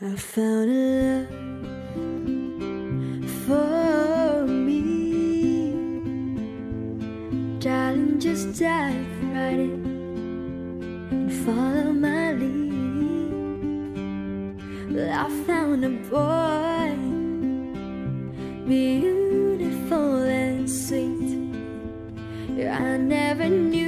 I found a love for me. Darling, just dive right in and follow my lead. Well, I found a boy, beautiful and sweet. Yeah, I never knew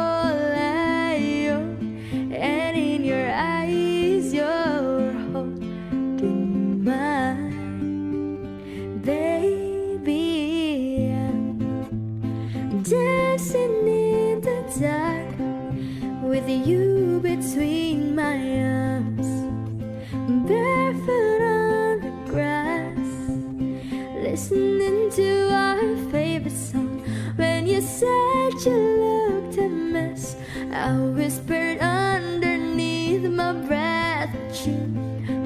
I whispered underneath my breath, but you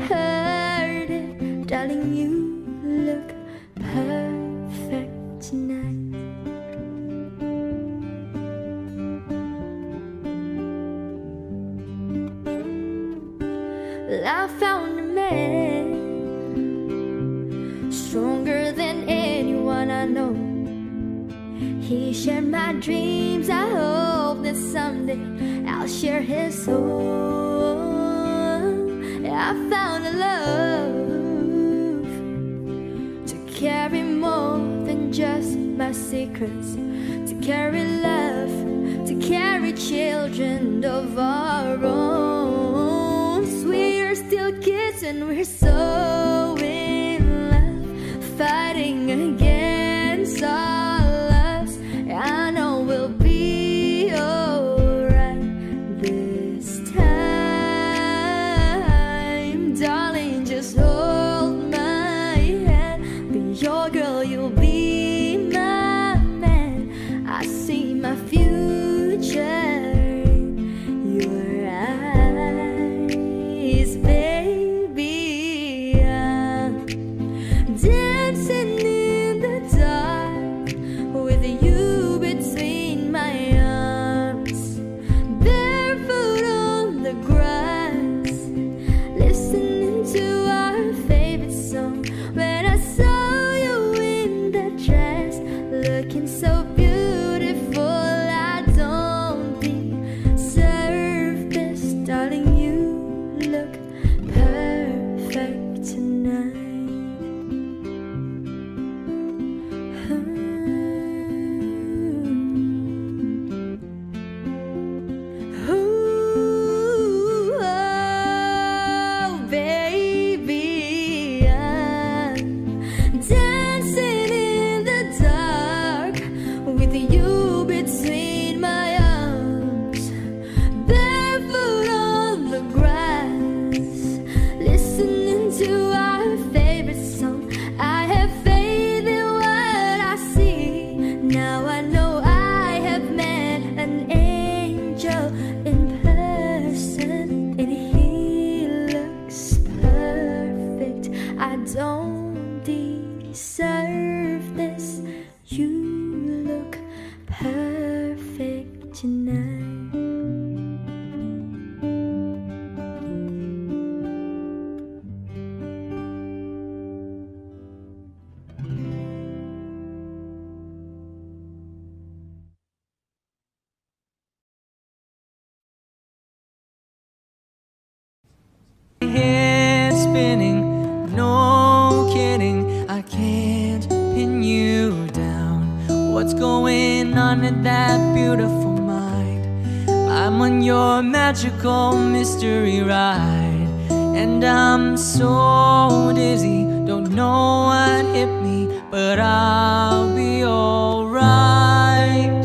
heard it, darling. You look perfect tonight. Well, I found a man stronger than anyone I know. He shared my dreams. I hope someday I'll share his soul. I found a love to carry more than just my secrets, to carry love, to carry children of our own. Beautiful mind? I'm on your magical mystery ride, and I'm so dizzy, don't know what hit me, but I'll be alright.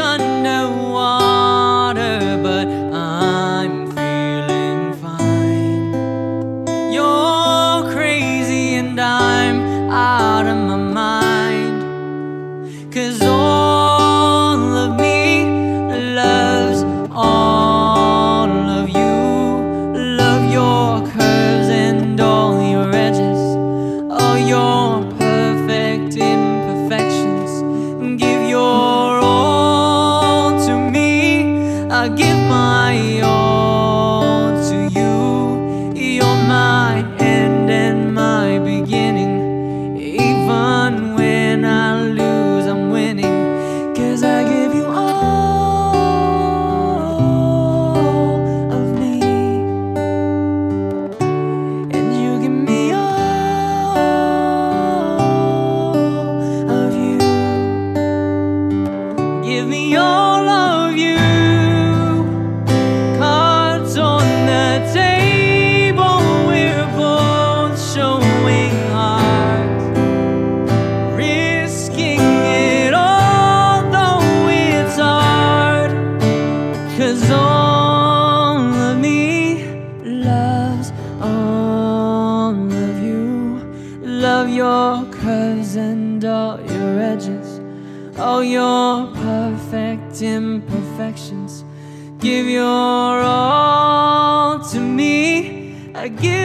done one. I give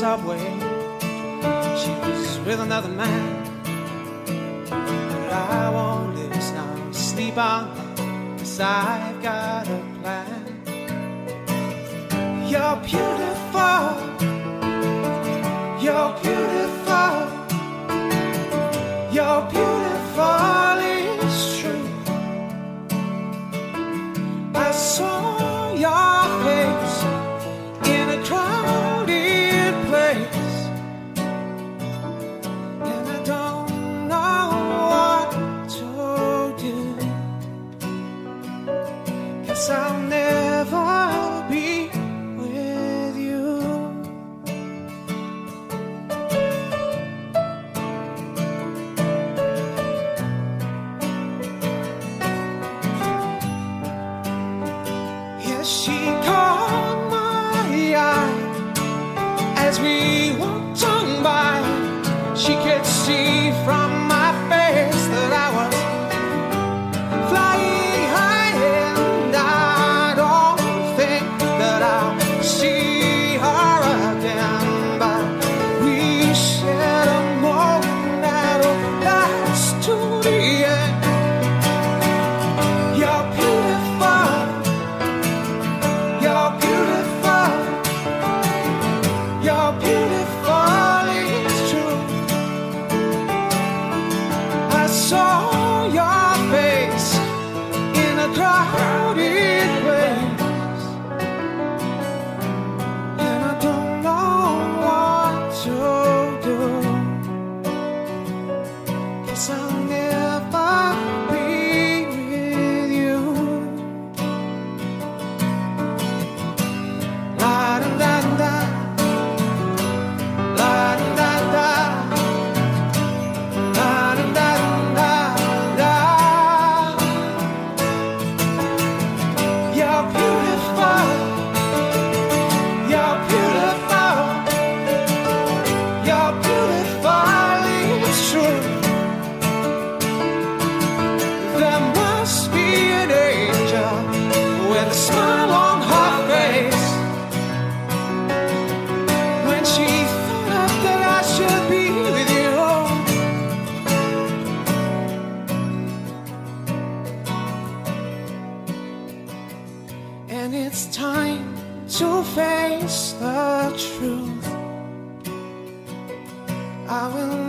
subway. She was with another man. But I won't listen, I'll sleep on the side. And it's time to face the truth. I will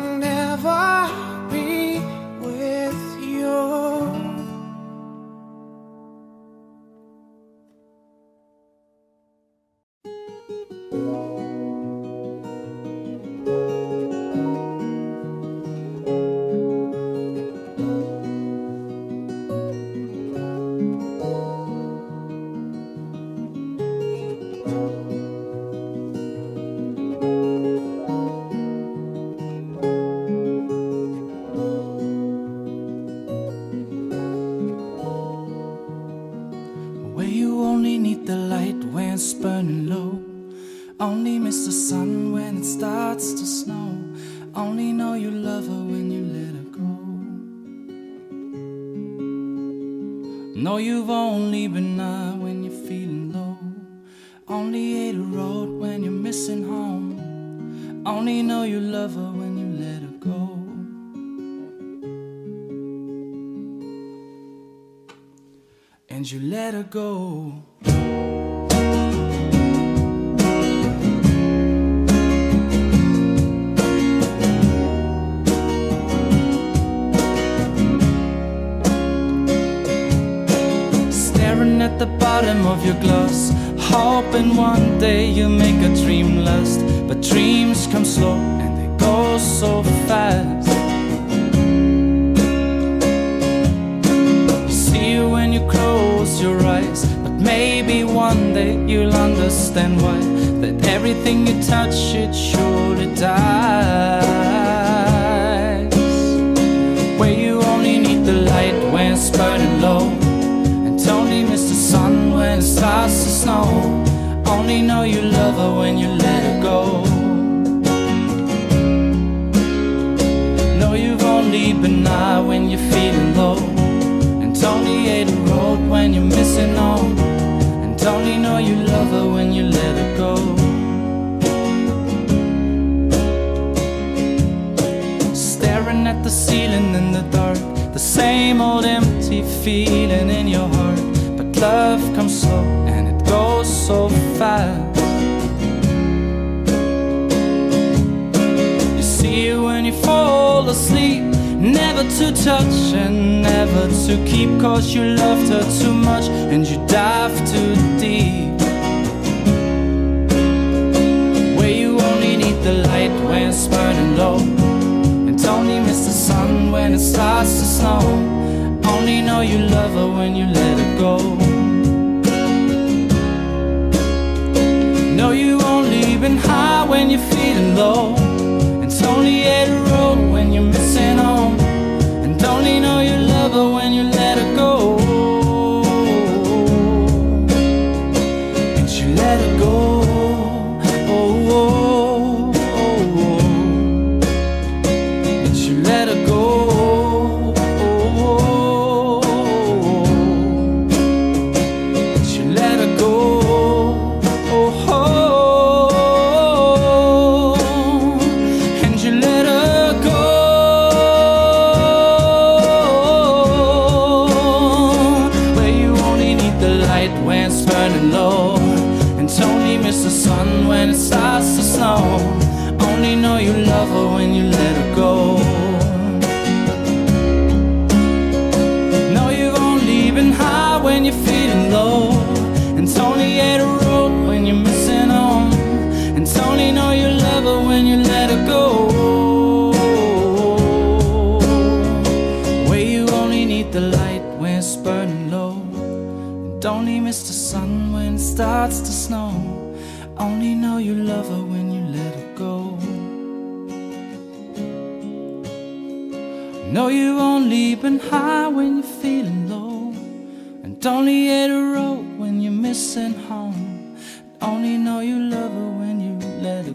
go. Staring at the bottom of your glass, hoping one day you'll make a dream last. But dreams come slow and they go so fast. You see it when you close your eyes, but maybe one day you'll understand why. That everything you touch, it surely dies. Where you only need the light when it's burning low, and only miss the sun when it starts to snow. Only know you love her when you let her go. Know you've only been high when you're feeling low. And only hate the road when you're missing home. And only know you love her when you let her go. Staring at the ceiling in the dark. The same old empty feeling in your heart. But love comes slow and it goes so fast. You see it when you fall asleep. Never to touch and never to keep. Cause you loved her too much and you dive too deep. Where you only need the light when it's burning low. And only miss the sun when it starts to snow. Only know you love her when you let her go. Know you only been high when you're feeling low.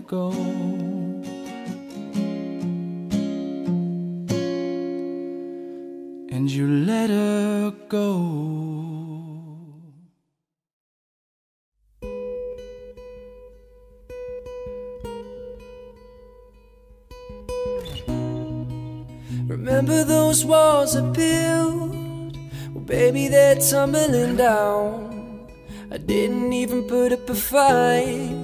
Go. and you let her go. Remember those walls I built? Well, baby, they're tumbling down. I didn't even put up a fight,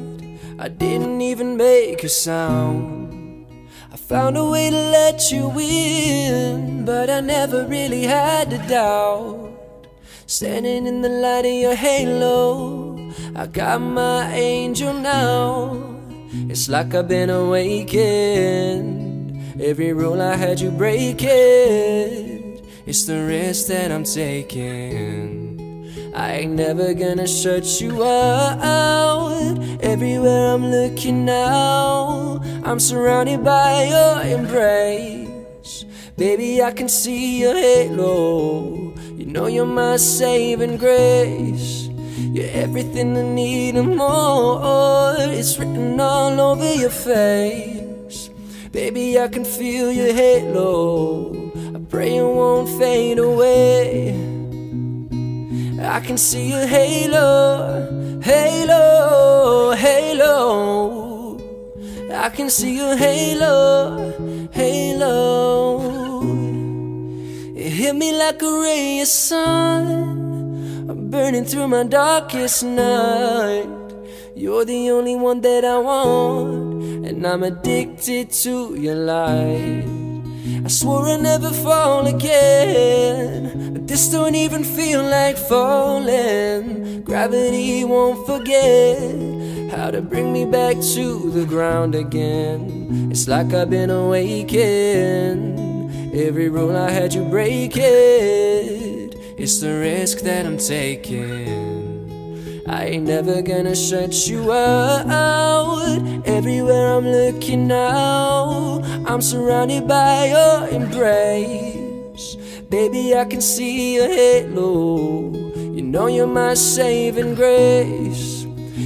I didn't even make a sound. I found a way to let you in, but I never really had to doubt. Standing in the light of your halo, I got my angel now. It's like I've been awakened. Every rule I had you break it. It's the risk that I'm taking. I ain't never gonna shut you out. Everywhere I'm looking now, I'm surrounded by your embrace. Baby, I can see your halo. You know you're my saving grace. You're everything I need and more. It's written all over your face. Baby, I can feel your halo. I pray it won't fade away. I can see your halo, halo, halo. I can see your halo, halo. It hit me like a ray of sun, burning through my darkest night. You're the only one that I want, and I'm addicted to your light. I swore I'd never fall again, this don't even feel like falling. Gravity won't forget how to bring me back to the ground again. It's like I've been awakened. Every rule I had you break it. It's the risk that I'm taking. I ain't never gonna shut you out. Everywhere I'm looking now, I'm surrounded by your embrace. Baby, I can see your halo. You know you're my saving grace.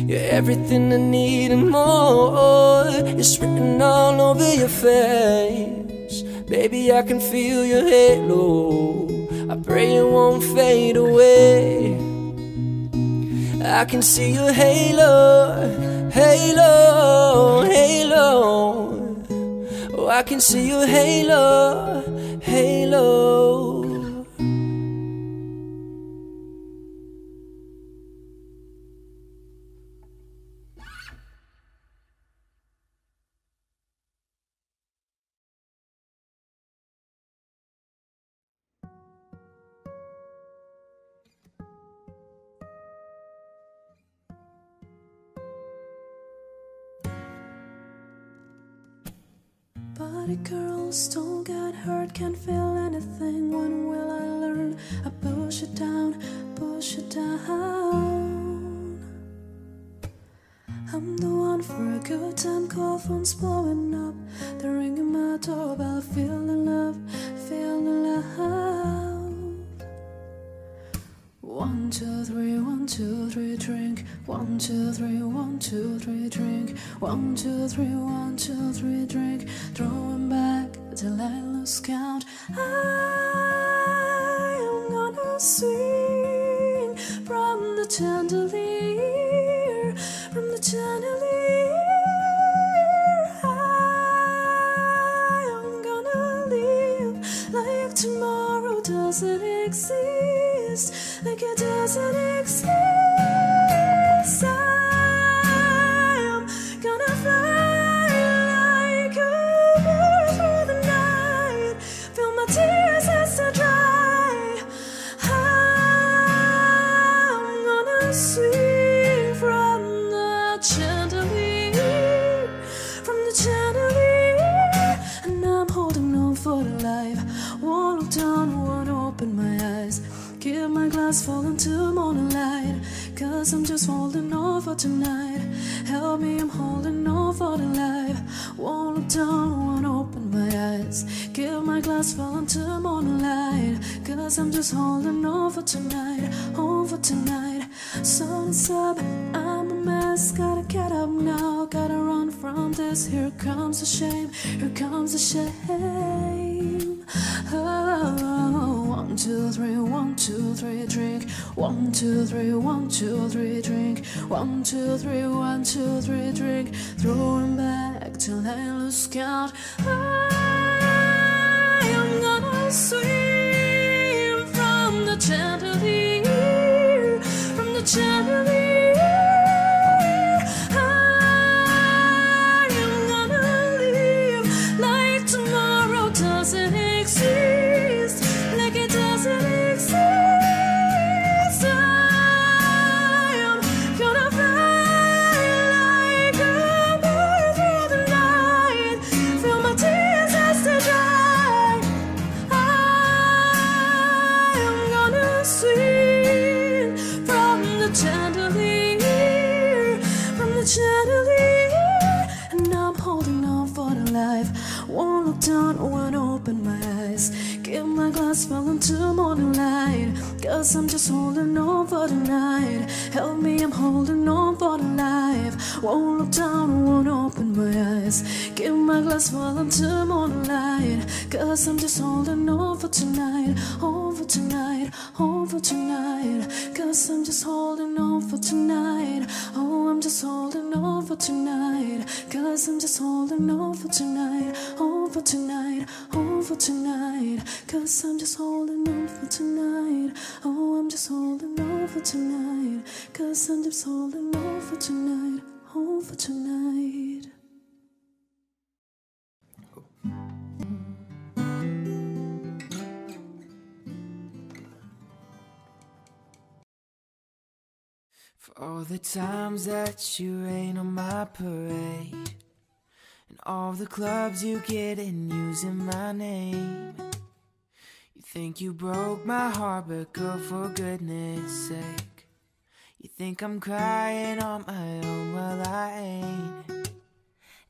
You're everything I need and more. It's written all over your face. Baby, I can feel your halo. I pray it won't fade away. I can see your halo, halo, halo. Oh, I can see your halo, halo. Girls don't get hurt, can't feel anything. When will I learn? I push it down, push it down. I'm the one for a good time, call phone's blowing up. They're ringing my doorbell, feeling One, two, three, one, two, three, drink. One, two, three, one, two, three, drink. Throwing back till I lose count. Glass fall into morning light. Cause I'm just holding on for tonight. Help me, I'm holding on for the light. Won't look down, won't open my eyes. Give my glass fall into morning light. Cause I'm just holding on for tonight. On for tonight. Sun is up, I'm a mess. Gotta get up now, gotta run from this. Here comes the shame, here comes the shame. Oh, one, two, three, one, two, three, drink. One, two, three, one, two, three, drink. One, two, three, one, two, three, drink. Throwing back till I lose count. I am gonna swim from the chandelier, from the chandelier. until morning light. Cause I'm just holding on for the night. Help me, I'm holding on for the life. Won't look down, won't open my eyes. Give my glass fall into morning light. Cause I'm just holding on for tonight. On for tonight, on for tonight. Cause I'm just holding on for tonight. Oh, I'm just holding on for tonight. Cause I'm just holding on for tonight. On for tonight, on for tonight. Cause I'm just holding on for tonight. Oh, I'm just holding on for tonight. Cause I'm just holding on for tonight. On for tonight. For all the times that you rain on my parade And all the clubs you get in using my name think you broke my heart, but girl, for goodness sake You think I'm crying on my own, well I ain't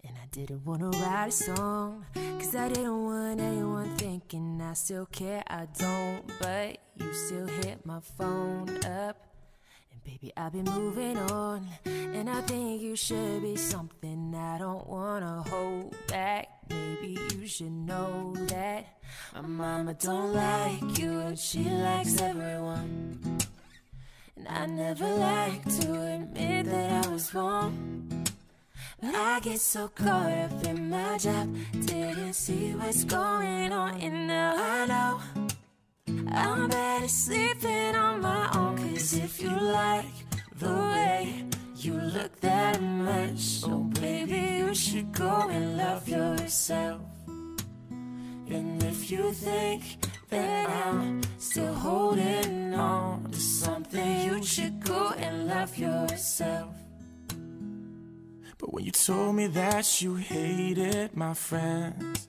And I didn't wanna write a song, cause I didn't want anyone thinking I still care, I don't. But you still hit my phone up. Baby, I've been moving on. And I think you should be something I don't wanna hold back. Maybe you should know that My mama don't like you and she likes everyone And I never like to admit that I was wrong. But I get so caught up in my job, didn't see what's going on, and now I know I'm better sleeping on my own. Cause if you like the way you look that much, oh baby, you should go and love yourself. And if you think that I'm still holding on to something, you should go and love yourself. But when you told me that you hated my friends,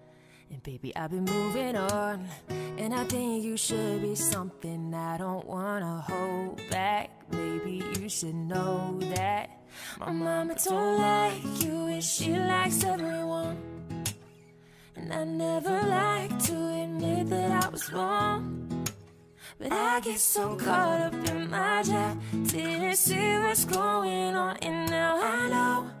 And baby, I've been moving on. And I think you should be something I don't wanna hold back. Maybe you should know that my mama don't like you and she likes everyone. And I never like to admit that I was wrong. But I get so caught up in my job, didn't see what's going on, and now I know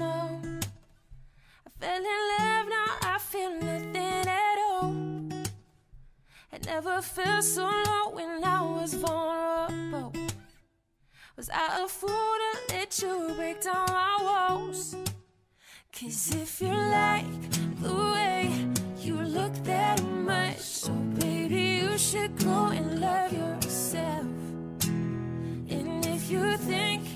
I fell in love, now I feel nothing at all. I never felt so low when I was vulnerable. Was I a fool to let you break down my walls? Cause if you like the way you look that much, so baby, you should go and love yourself. And if you think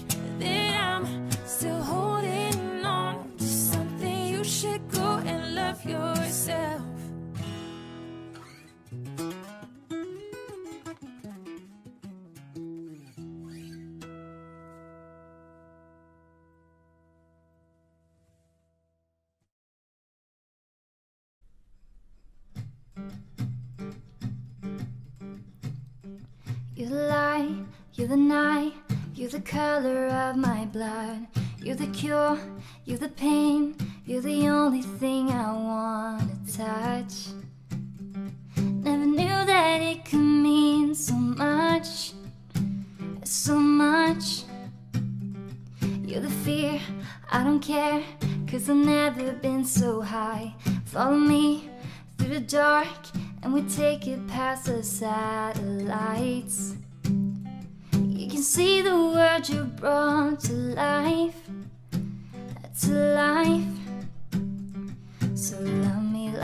yourself. You're the light, you're the night, you're the color of my blood. You're the cure, you're the pain, you're the only thing I want to touch. Never knew that it could mean so much, so much. You're the fear, I don't care, cause I've never been so high. Follow me through the dark, and we take it past the satellites. You can see the world you brought to life, to life.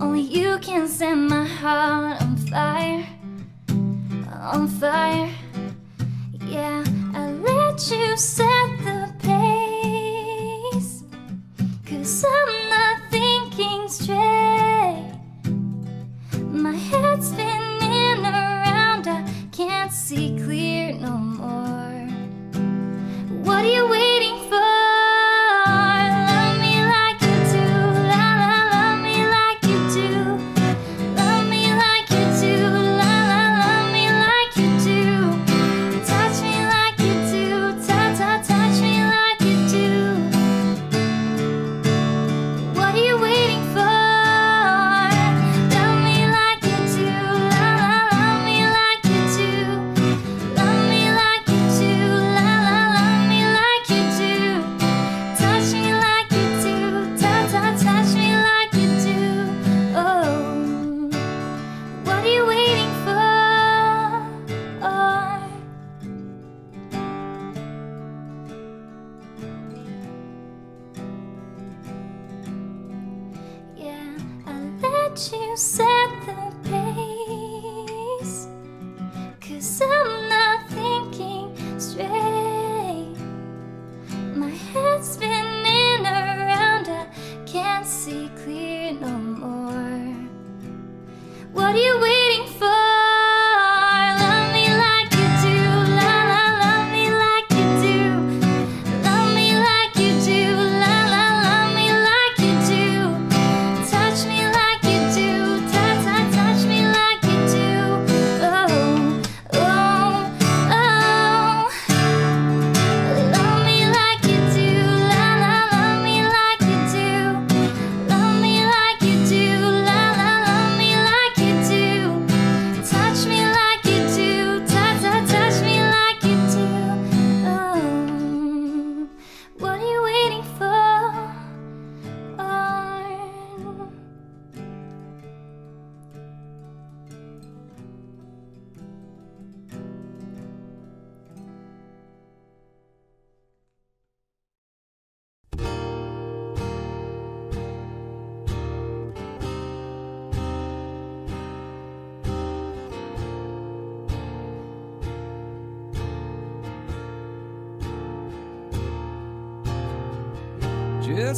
Only you can set my heart on fire, on fire. Yeah, I let you set the pace. Cause I'm not thinking straight. My head's spinning around, I can't see clear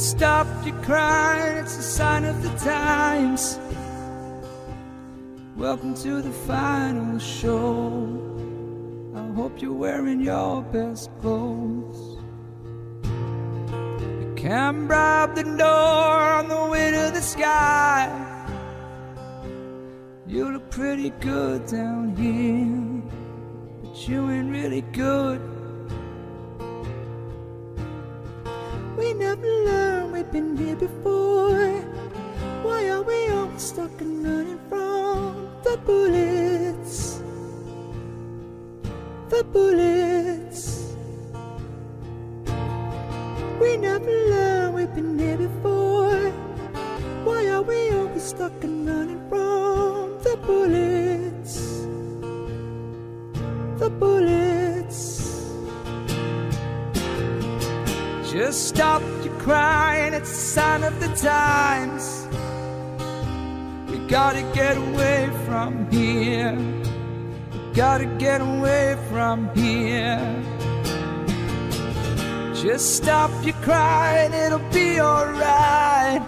Stop your crying, it's a sign of the times. Welcome to the final show. I hope hope you're wearing your best clothes. You can't bribe the door on the way to the sky. You look pretty good down here, but you ain't really good. We never learned we've been here before. Why are we always stuck and running from the bullets? The bullets. We never learned we've been here before. Why are we always stuck and running from the bullets? The bullets. Stop your crying, it's a sign of the times. We gotta get away from here. We gotta get away from here. Just stop your crying, it'll be alright.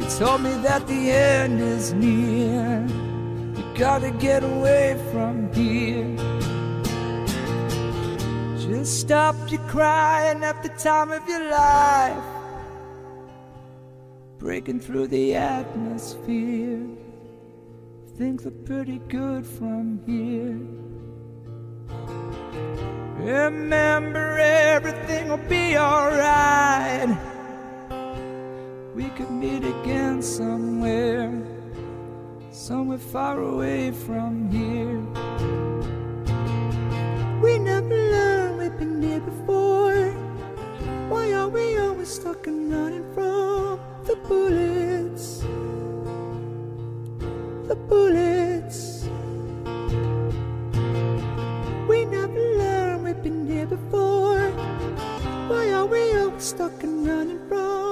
You told me that the end is near. You gotta get away from here. Just stop your crying at the time of your life. Breaking through the atmosphere. Things look pretty good from here. Remember, everything will be alright. We could meet again somewhere, somewhere far away from here. We never learned we've been here before. Why are we always stuck and running from the bullets? The bullets. We never learned we've been here before. Why are we always stuck and running from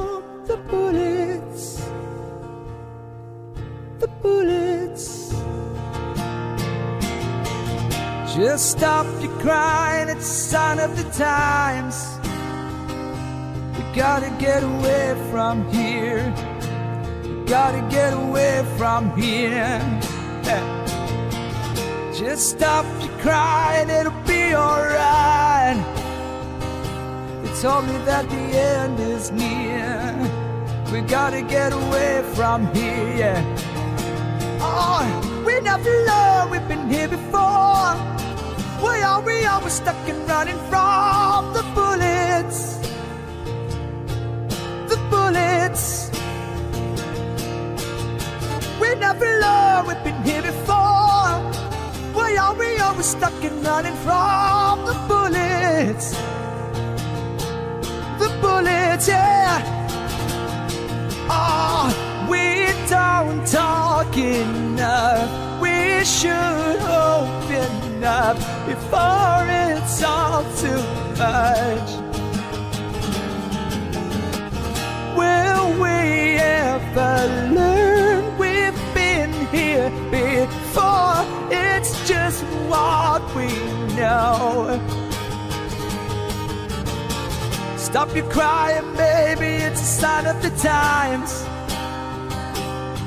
Just stop your crying, it's a sign of the times. We gotta get away from here. We gotta get away from here. Yeah. Just stop your crying, it'll be alright. Told me that the end is near. We gotta get away from here. Yeah. Oh, we never learned we've been here before. Are we always stuck and running from the bullets? The bullets. We never learned we've been here before. Why are we always stuck and running from the bullets? The bullets, yeah. Oh, we don't talk enough. We should open up before it's all too much. Will we ever learn we've been here before? It's just what we know. Stop your crying, baby, it's a sign of the times.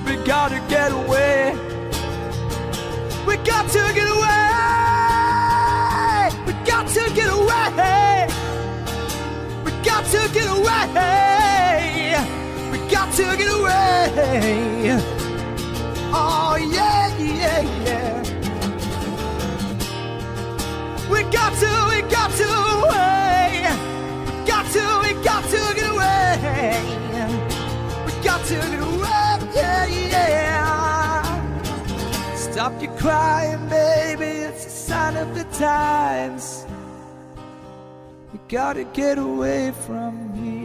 We gotta get away. We got to get away. Oh yeah, yeah, yeah. We got to, we got to away. Got to, we got to get away. We got to get away, yeah, yeah. Stop your crying, baby. It's a sign of the times. We gotta get away from here.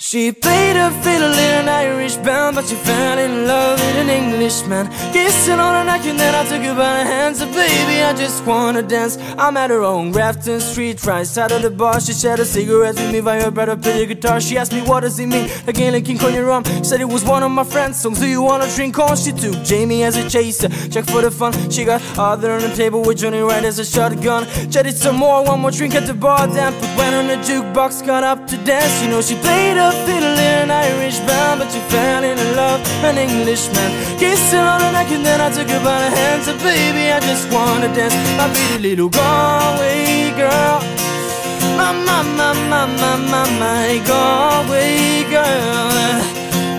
She played a fiddle in an Irish band, but she fell in love with an Englishman. Kissing on her neck, and then I took her by the hands. And baby, I just wanna dance. I'm at her own Grafton Street, right side of the bar. She shared a cigarette with me while her brother played the guitar. She asked me, What does it mean? Again, like King on your arm. Said it was one of my friends' songs. Do you wanna drink on? She took Jamie as a chaser. Check for the fun. She got Arthur on the table with Johnny right as a shotgun. Chatted some more, one more drink at the bar. Then put went on the jukebox, got up to dance. You know, she played a in an Irish band, but she fell in love an Englishman. Kissing on her neck, and then I took her by the hands. And baby, I just wanna dance. My pretty little Galway girl. My, my, my, my, my, my, my Galway girl.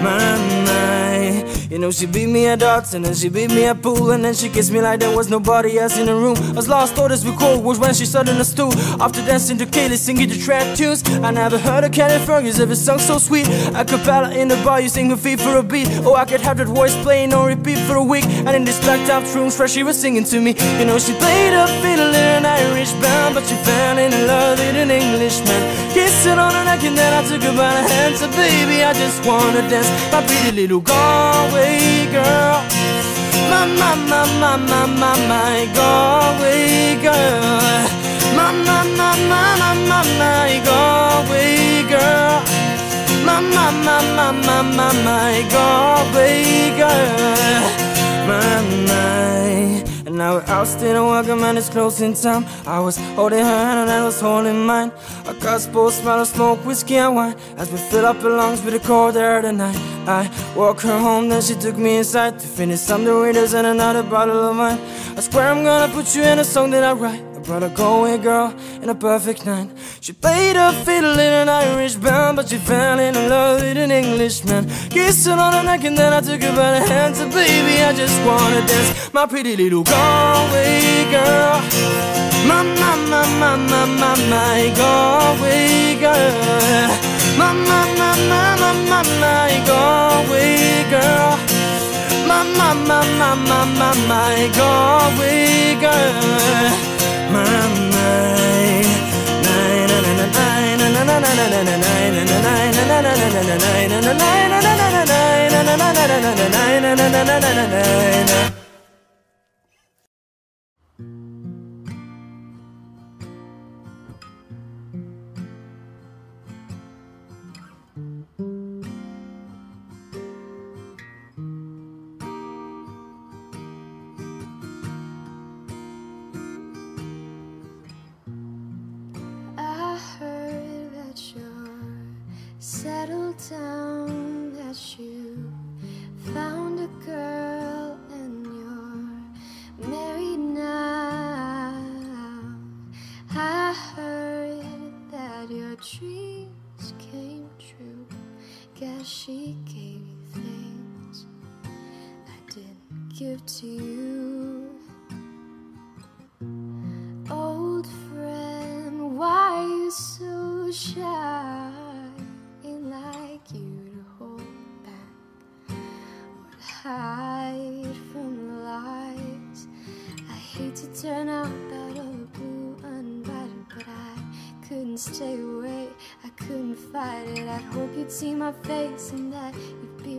My, my. You know, she beat me at darts and then she beat me at pool and then she kissed me like there was nobody else in the room. As lost orders record was when she sat in the stool. After dancing to Kaylee singing the trap tunes. I never heard a Kelly Fergus ever sung so sweet. A cappella in the bar, you sing her feet for a beat. Oh, I could have that voice playing on repeat for a week. And in this blacked out room, fresh she was singing to me. You know, she played a fiddle in an Irish band, but she fell in love with an Englishman. Kissing on her neck and then I took her by the hand. So baby, I just wanna dance. My pretty little Galway girl. My, my, my, my, my, my, my Galway girl. My, my, my, my, my, my, my Galway girl. My, my, my, my, my, my, my Galway girl. My, my. And now we're out still welcome and it's close in time. I was holding her hand and I was holding mine. A gospel smell of smoke, whiskey and wine. As we fill up her lungs with the cold air tonight. I walk her home, then she took me inside to finish some Doritos and another bottle of wine. I swear I'm gonna put you in a song that I write. Brought a Galway girl in a perfect night. She played a fiddle in an Irish band, but she fell in love with an Englishman. Kissing on her neck and then I took her by the hands. And baby, I just wanna dance, my pretty little Galway girl. My, my, my, my, my, my, my Galway girl. My, my, my, my, my, my, my Galway girl. My, my, my, my, my, my, my Galway girl. I settled that you found a girl and you're married now. I heard that your dreams came true. Guess she gave you things I didn't give to you. Old friend, why are you so shy? Hide from lies. I hate to turn out of the blue uninvited, but I couldn't stay away. I couldn't fight it. I'd hope you'd see my face and that you'd be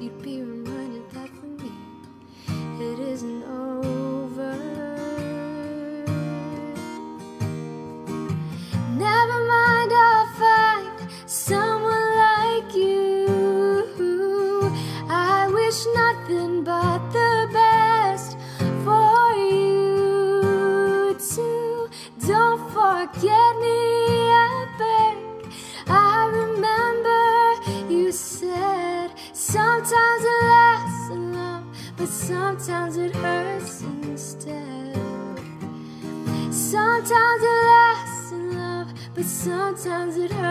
you'd be Sometimes it hurts.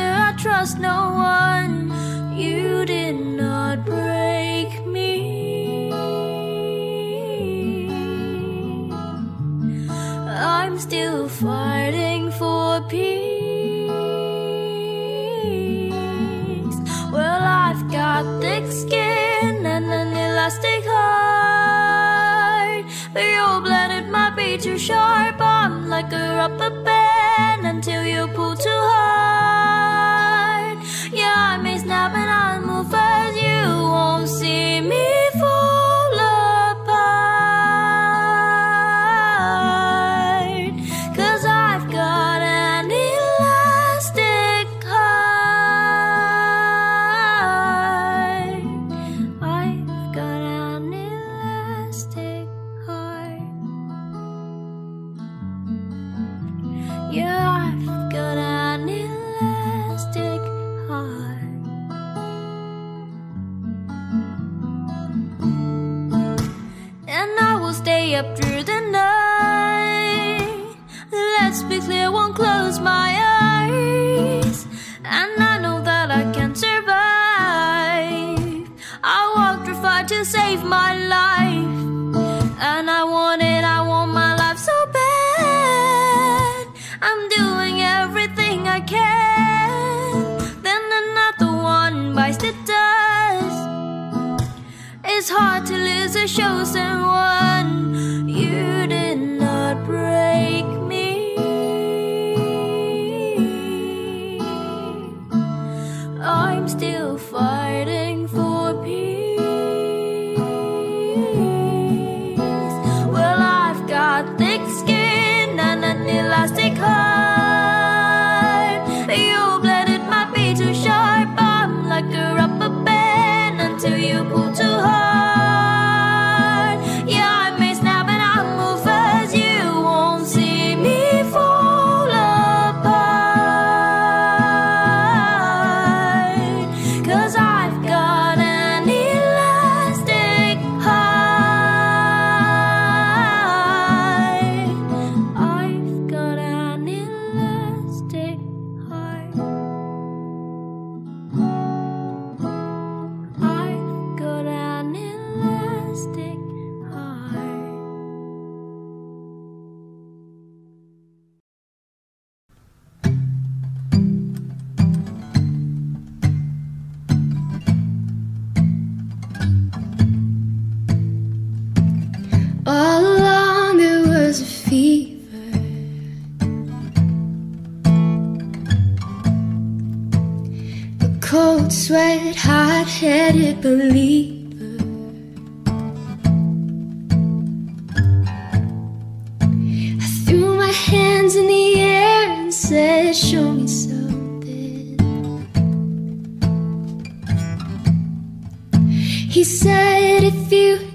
I trust no one. You did not break me. I'm still fighting for peace. Well, I've got thick skin and an elastic heart. Your blade it might be too sharp. I'm like a rubber band until you pull too hard. Yeah, I may snap and i it does. It's hard to lose a chosen one. You. Show me something. He said, If you